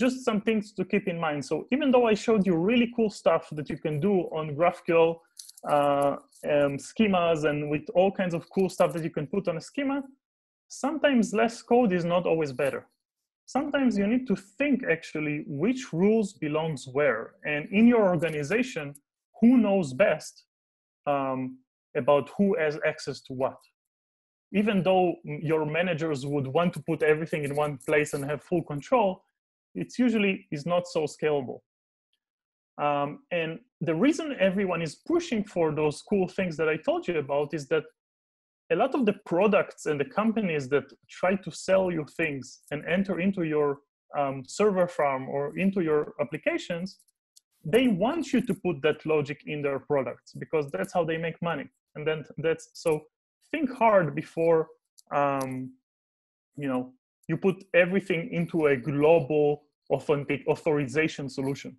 just some things to keep in mind. So even though I showed you really cool stuff that you can do on GraphQL uh, um, schemas and with all kinds of cool stuff that you can put on a schema, sometimes less code is not always better. Sometimes you need to think actually which rules belongs where. And in your organization, who knows best um, about who has access to what. Even though your managers would want to put everything in one place and have full control, it's usually is not so scalable. Um, and the reason everyone is pushing for those cool things that I told you about is that a lot of the products and the companies that try to sell you things and enter into your um, server farm or into your applications, they want you to put that logic in their products because that's how they make money. And then that's so think hard before um, you know you put everything into a global authentic authorization solution.